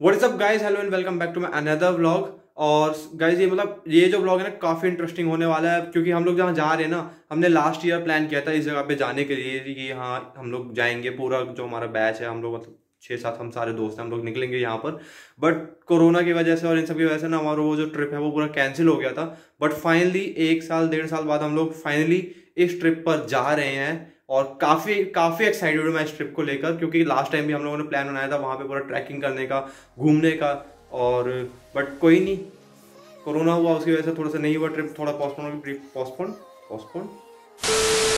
What's up guys hello and welcome back to my another vlog और guys ये मतलब ये जो व्लॉग है ना, काफ़ी इंटरेस्टिंग होने वाला है, क्योंकि हम लोग जहाँ जा रहे हैं ना, हमने लास्ट ईयर प्लान किया था इस जगह पे जाने के लिए कि हाँ हम लोग जाएँगे, पूरा जो हमारा बैच है, हम लोग मतलब छः सात हम सारे दोस्त हैं, हम लोग निकलेंगे यहाँ पर। बट कोरोना की वजह से और इन सब की वजह से ना, हमारा वो जो ट्रिप है, वो पूरा कैंसिल हो गया था। बट फाइनली एक साल, डेढ़ साल बाद हम लोग फाइनली इस ट्रिप पर जा रहे हैं। और काफ़ी काफ़ी एक्साइटेड हूँ मैं इस ट्रिप को लेकर, क्योंकि लास्ट टाइम भी हम लोगों ने प्लान बनाया था वहाँ पे पूरा ट्रैकिंग करने का, घूमने का, और बट कोई नहीं, कोरोना हुआ उसकी वजह से थोड़ा सा नहीं हुआ ट्रिप थोड़ा पोस्टपोन पोस्टपोन पोस्टपोन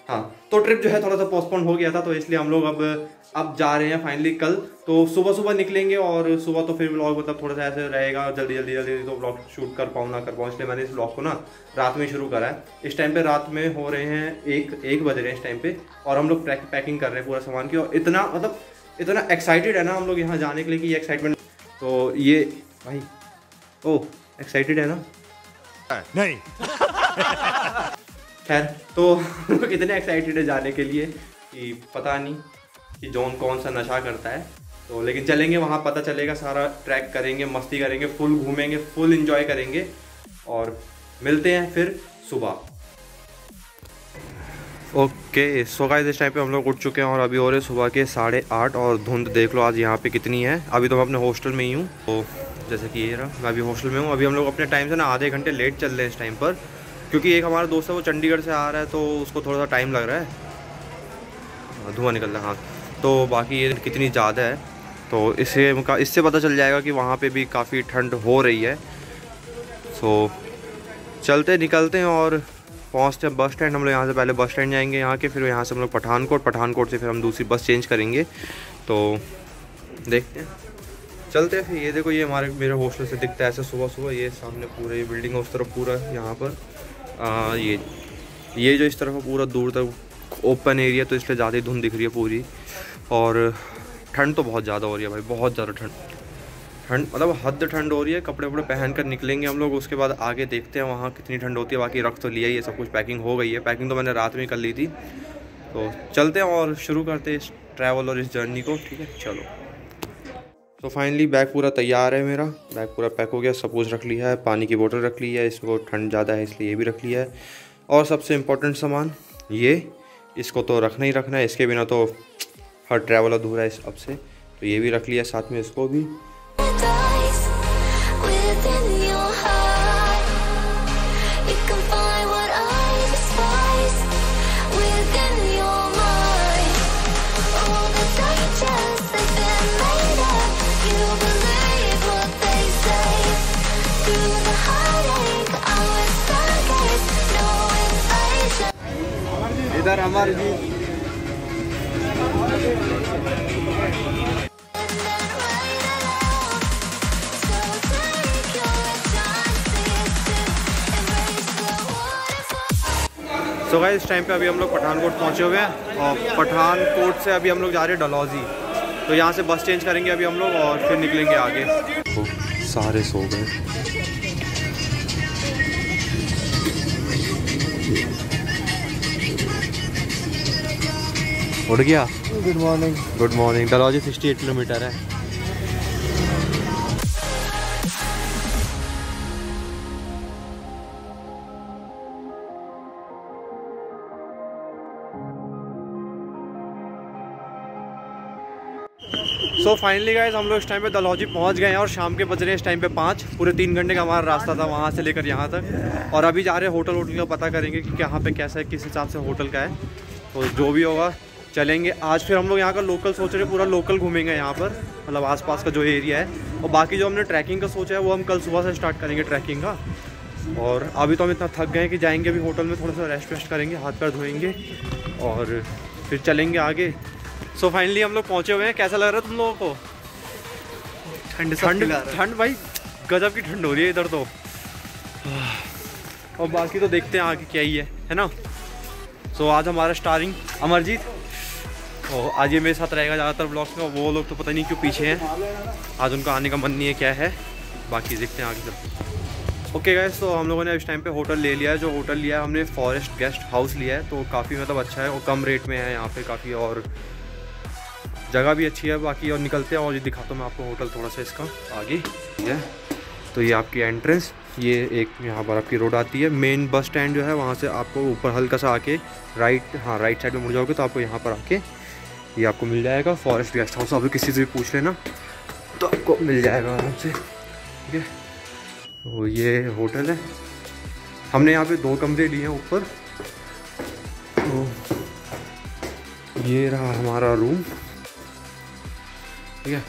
हाँ तो ट्रिप जो है थोड़ा सा पोस्टपोन हो गया था तो इसलिए हम लोग अब अब जा रहे हैं फाइनली कल। तो सुबह सुबह निकलेंगे और सुबह तो फिर ब्लॉग मतलब थोड़ा सा ऐसे रहेगा जल्दी जल्दी जल्दी तो ब्लॉग शूट कर पाऊँ, ना कर पाऊँ, इसलिए मैंने इस ब्लॉग को ना रात में शुरू करा है। इस टाइम पे रात में हो रहे हैं एक एक बज रहे हैं इस टाइम पे, और हम लोग पैकिंग कर रहे हैं पूरा सामान की, और इतना मतलब इतना एक्साइटेड है ना हम लोग यहाँ जाने के लिए कि ये एक्साइटमेंट तो ये, भाई ओ एक्साइटेड है ना? नहीं। खैर तो इतने एक्साइटेड है जाने के लिए कि पता नहीं कि जॉन कौन सा नशा करता है। तो लेकिन चलेंगे, वहाँ पता चलेगा, सारा ट्रैक करेंगे, मस्ती करेंगे फुल घूमेंगे फुल इंजॉय करेंगे और मिलते हैं फिर सुबह। ओके सो गाइस इस टाइम पे हम लोग उठ चुके हैं और अभी हो रहे सुबह के साढ़े आठ और धुंध देख लो आज यहाँ पे कितनी है। अभी तो मैं अपने हॉस्टल में ही हूँ। तो जैसे कि ये रहा, मैं अभी हॉस्टल में हूँ। अभी हम लोग अपने टाइम से ना आधे घंटे लेट चल रहे हैं इस टाइम पर। क्योंकि एक हमारा दोस्त है, वो चंडीगढ़ से आ रहा है तो उसको थोड़ा सा टाइम लग रहा है। धुआँ निकल रहा है हाँ। तो बाकी ये कितनी ज़्यादा है तो इससे इससे पता चल जाएगा कि वहाँ पे भी काफ़ी ठंड हो रही है। सो चलते, निकलते हैं और पहुँचते हैं बस स्टैंड हम लोग यहाँ से पहले बस स्टैंड जाएँगे यहाँ के, फिर यहाँ से हम लोग पठानकोट पठानकोट से फिर हम दूसरी बस चेंज करेंगे। तो देखते हैं। चलते हैं फिर, ये देखो, ये हमारे, मेरे हॉस्टल से दिखता है ऐसे सुबह सुबह ये सामने पूरा, ये बिल्डिंग है उस तरफ़ पूरा, यहाँ पर। आ, ये ये जो इस तरफ़ पूरा दूर तक ओपन एरिया तो इसलिए ज़्यादा ही धुंध दिख रही है पूरी। और ठंड तो बहुत ज़्यादा हो रही है भाई बहुत ज़्यादा ठंड। ठंड मतलब हद ठंड हो रही है कपड़े वपड़े पहन कर निकलेंगे हम लोग उसके बाद आगे देखते हैं वहाँ कितनी ठंड होती है बाकी रख तो लिया ही है सब कुछ पैकिंग हो गई है। पैकिंग तो मैंने रात में कर ली थी। तो चलते हैं और शुरू करते हैं इस ट्रैवल और इस जर्नी को ठीक है? चलो। तो फाइनली बैग पूरा तैयार है मेरा। बैग पूरा पैक हो गया, सब कुछ रख लिया है, पानी की बोतल रख ली है, इसको ठंड ज़्यादा है, इसलिए ये भी रख लिया है। और सबसे इम्पोर्टेंट सामान, ये, इसको तो रखना ही रखना है, इसके बिना तो हर ट्रैवल अधूरा है इस अब से। तो ये भी रख लिया साथ में इसको भी। इधर हमारे जी सो so इस टाइम पे अभी हम लोग पठानकोट पहुँचे हुए हैं और पठानकोट से अभी हम लोग जा रहे हैं डलौजी तो यहाँ से बस चेंज करेंगे अभी हम लोग और फिर निकलेंगे आगे। तो सारे सो गए। उठ गया। Good morning good morning Dalhousie sixty eight kilometre है। सो फाइनली गाइज़ हम लोग इस टाइम पे दलौजी पहुँच गए हैं और शाम के बज रहे हैं इस टाइम पे पाँच। पूरे तीन घंटे का हमारा रास्ता था वहाँ से लेकर यहाँ तक। और अभी जा रहे हैं होटल वोटल का पता करेंगे कि कहाँ पे कैसा है किस हिसाब से होटल का है। तो जो भी होगा चलेंगे। आज फिर हम लोग यहाँ का लोकल सोच रहे हैं पूरा लोकल घूमेंगे यहाँ पर मतलब आसपास का जो एरिया है। और बाकी जो हमने ट्रैकिंग का सोचा है वो हम कल सुबह से स्टार्ट करेंगे ट्रैकिंग का। और अभी तो हम इतना थक गए कि जाएँगे अभी होटल में थोड़ा सा रेस्ट वेस्ट करेंगे हाथ पैर धोएँगे। और फिर चलेंगे आगे। सो so फाइनली हम लोग पहुँचे हुए हैं। कैसा लग रहा है तुम लोगों को? ठंड ठंड ठंड भाई गजब की ठंड हो रही है इधर तो। और बाकी तो देखते हैं आगे क्या ही है है ना? सो so, आज हमारा स्टारिंग अमरजीत और आज ये मेरे साथ रहेगा ज़्यादातर ब्लॉग्स में वो लोग तो पता नहीं क्यों पीछे हैं। आज उनका आने का मन नहीं है, क्या है? बाकी देखते हैं आगे चलते ओके गैस तो हम लोगों ने इस टाइम पे होटल ले लिया है। जो होटल लिया है, हमने फॉरेस्ट गेस्ट हाउस लिया है तो काफ़ी मतलब अच्छा है और कम रेट में है यहाँ पे काफ़ी और जगह भी अच्छी है। बाकी और निकलते हैं और ये दिखाता हूँ मैं आपको होटल थोड़ा सा इसका आगे। ठीक है? तो ये आपकी एंट्रेंस ये एक यहाँ पर आपकी रोड आती है। मेन बस स्टैंड जो है, वहाँ से आपको ऊपर हल्का सा आके राइट हाँ राइट साइड में मुड़ जाओगे तो आपको यहाँ पर आके ये आपको मिल जाएगा फॉरेस्ट गेस्ट हाउस अभी किसी से भी पूछ लेना तो आपको मिल जाएगा आराम से, ठीक है? तो ये होटल है। हमने यहाँ पे दो कमरे लिए हैं ऊपर। तो ये रहा हमारा रूम ठीक है?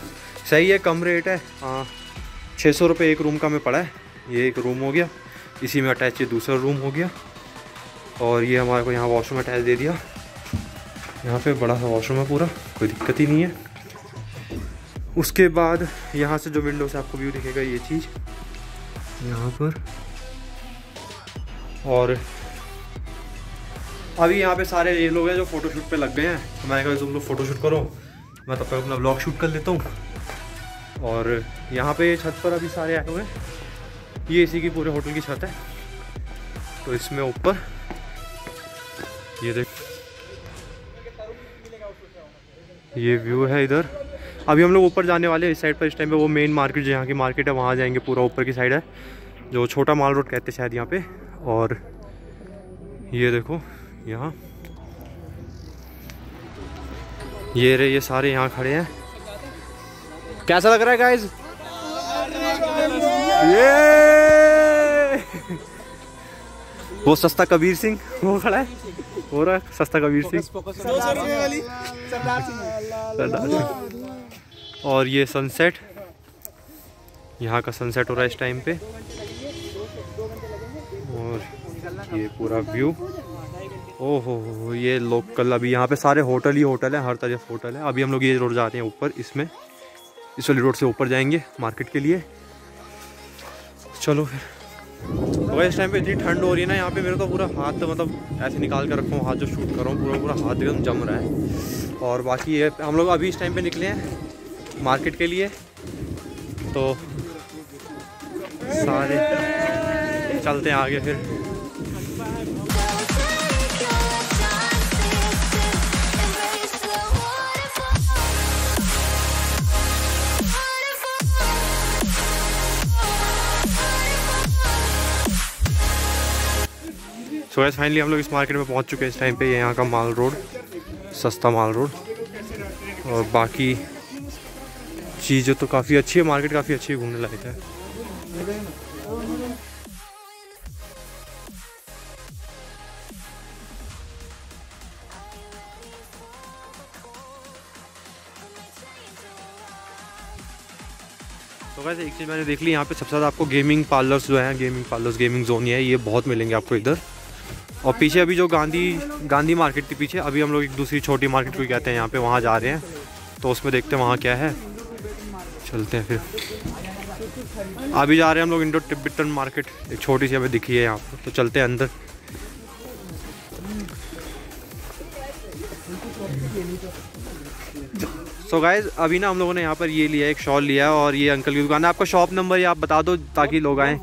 सही है, कम रेट है। हाँ छः सौ रुपये एक रूम का हमें पड़ा है। ये एक रूम हो गया। इसी में अटैच ये दूसरा रूम हो गया। और ये हमारे को यहाँ वॉशरूम अटैच दे दिया। यहाँ पे बड़ा सा वॉशरूम है पूरा, कोई दिक्कत ही नहीं है। उसके बाद यहाँ से जो विंडो से आपको व्यू दिखेगा ये चीज़। यहाँ पर। और अभी यहाँ पे सारे ये लोग हैं जो फोटोशूट पे लग गए हैं। तो मैंने कहा, तुम लोग फोटोशूट करो। मैं तब तक अपना ब्लॉग शूट कर लेता हूँ। और यहाँ पे छत पर अभी सारे आए हुए हैं। ये इसी की पूरे होटल की छत है। तो इसमें ऊपर, ये देख ये व्यू है इधर। अभी हम लोग ऊपर जाने वाले हैं इस साइड पर इस टाइम पे वो मेन मार्केट जो यहाँ की मार्केट है वहाँ जाएँगे पूरा ऊपर की साइड है जो छोटा माल रोड कहते हैं शायद यहाँ पे। और ये देखो यहाँ। ये रहे ये सारे यहाँ खड़े हैं। कैसा लग रहा है गाइज़ ये वो सस्ता कबीर सिंह, वो खड़ा है, हो रहा है, सस्ता कबीर सिंह। और ये सनसेट यहाँ का सनसेट हो रहा है इस टाइम पे। और ये पूरा व्यू ओहो हो ये लोकल अभी यहाँ पे सारे होटल ही होटल है, हर तरफ़ होटल है। अभी हम लोग ये रोड जाते हैं ऊपर, इसमें। इस वाली रोड से ऊपर जाएँगे मार्केट के लिए। चलो फिर। तो इस टाइम पे इतनी ठंड हो रही है ना, यहाँ पे मेरे तो पूरा हाथ तो मतलब ऐसे निकाल कर रखा हूँ, हाथ जो शूट कर रहा हूँ, पूरा पूरा हाथ एकदम जम रहा है। और बाकी ये, हम लोग अभी इस टाइम पे निकले हैं मार्केट के लिए। तो सारे चलते हैं आगे फिर। सो फाइनली हम लोग इस मार्केट में पहुँच चुके हैं। इस टाइम पे ये यहाँ का माल रोड, सस्ता माल रोड। और बाकी चीज़ें तो काफ़ी अच्छी है मार्केट काफ़ी अच्छी है, घूमने लायक है। तो वैसे एक चीज़ मैंने देख ली, यहाँ पे सबसे ज़्यादा आपको गेमिंग पार्लर्स जो हैं गेमिंग पार्लर्स गेमिंग जोन ही है, ये बहुत मिलेंगे आपको इधर। और पीछे अभी जो गांधी गांधी मार्केट के पीछे, अभी हम लोग एक दूसरी छोटी मार्केट को कहते हैं, यहाँ पे वहाँ जा रहे हैं। तो उसमें देखते हैं वहाँ क्या है। चलते हैं फिर। अभी जा रहे हैं हम लोग इंडो तिब्बतन मार्केट। एक छोटी सी हमें दिखी है यहाँ पर। तो चलते हैं अंदर। सो so गाइज़ अभी ना हम लोगों ने यहाँ पर ये लिया एक शॉल लिया है और ये अंकल की दुकान है। आपका शॉप नंबर ये आप बता दो ताकि लोग आएँ।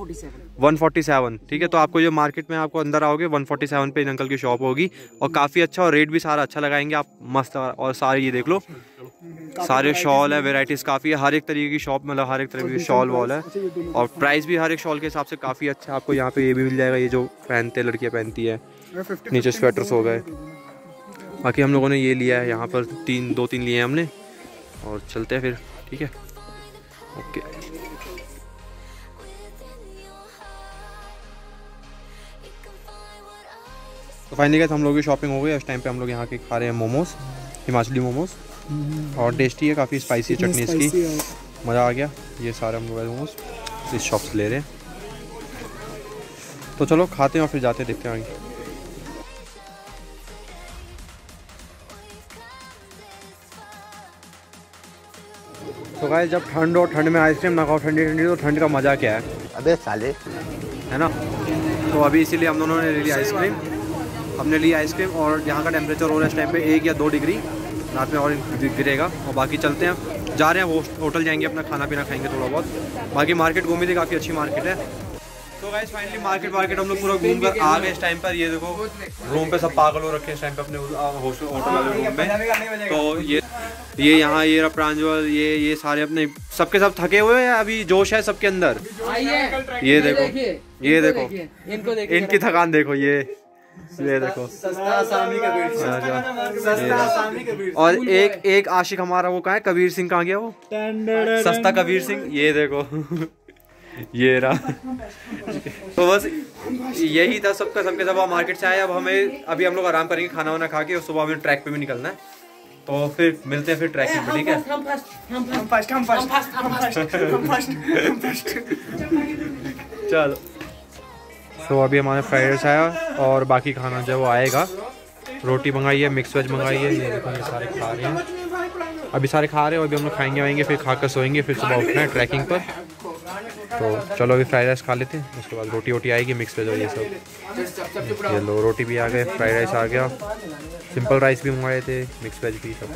147 ठीक है? तो आपको जो मार्केट में आपको अंदर आओगे 147 पे इन अंकल की शॉप होगी और काफ़ी अच्छा और रेट भी सारा अच्छा लगाएँगे आप, मस्त और सारे ये देख लो। सारे शॉल है वेराइटीज़ काफ़ी है, हर एक तरीके की शॉप मतलब हर एक तरीके की शॉल वॉल है। और प्राइस भी हर एक शॉल के हिसाब से काफ़ी अच्छा आपको यहाँ पे ये भी मिल जाएगा, ये जो पहनते, लड़कियाँ पहनती है, नीचे स्वेटर्स हो गए। बाकी हम लोगों ने ये लिया है, यहाँ पर तीन, दो तीन लिए हैं हमने। और चलते हैं फिर, ठीक है? ओके तो फाइनली गए हम लोग की शॉपिंग हो गई। इस टाइम पे हम लोग यहाँ के खा रहे हैं मोमोज हिमाचली मोमोज और टेस्टी है काफ़ी स्पाइसी है चटनी इसकी मज़ा आ गया। ये सारे हम लोग मोमोज इस शॉप से ले रहे हैं। तो चलो खाते हैं और फिर जाते हैं देखते हैं आगे। तो गाइस जब ठंड हो ठंड में आइसक्रीम ना खाओ ठंडी ठंडी तो ठंड का मज़ा क्या है? अबे साले। है ना? तो अभी इसीलिए हम दोनों ने ले लिया आइसक्रीम हमने ली आइसक्रीम और यहाँ का टेम्परेचर हो रहा है इस टाइम पे एक या दो डिग्री रात में और गिरेगा और बाकी चलते हैं। जा रहे हैं होटल जाएँगे अपना खाना पीना खाएँगे थोड़ा बहुत। बाकी मार्केट घूमी थी काफ़ी अच्छी मार्केट है। तो गाइस फाइनली मार्केट मार्केट हम लोग पूरा घूम कर आ गए इस टाइम पर। ये देखो रूम पे सब पागल हो रखे इस टाइम पे अपने होटल वाले रूम पे। तो ये ये यहाँ ये रहा प्रांजल ये ये सारे अपने सबके सब थके हुए हैं अभी जोश है सबके अंदर? ये देखो ये देखो। इनको इनकी थकान देखो ये। ये देखो। और एक एक आशिक हमारा वो कहाँ है? कबीर सिंह कहाँ गया वो? सस्ता कबीर सिंह। ये देखो। ये रहा। तो बस यही था सबका सबके सब मार्केट से आए अब हमें अभी हम लोग आराम करेंगे खाना वाना खा के और सुबह हमें ट्रैक पे भी निकलना है। तो फिर मिलते हैं फिर ट्रैकिंग पे ठीक है? हम फ़र्स्ट हम फ़र्स्ट हम फ़र्स्ट हम फ़र्स्ट हम फ़र्स्ट हम फ़र्स्ट चलो। तो अभी हमारे फ्राइड राइस आया और बाकी खाना जो है वो आएगा। रोटी मंगाई है मिक्स वेज मंगाई है, ये देखो ये सारे खा रहे हैं। अभी सारे खा रहे हैं, अभी हम लोग खाएँगे वाएँगे फिर खा कर सोएँगे, फिर सुबह उठना है ट्रैकिंग पर। तो चलो अभी फ्राइड राइस खा लेते हैं, उसके बाद रोटी वोटी आएगी मिक्स वेज और ये सब। ये लो, रोटी भी आ गए फ्राइड राइस आ गया। सिंपल राइस भी मंगाए थे मिक्स वेज भी सब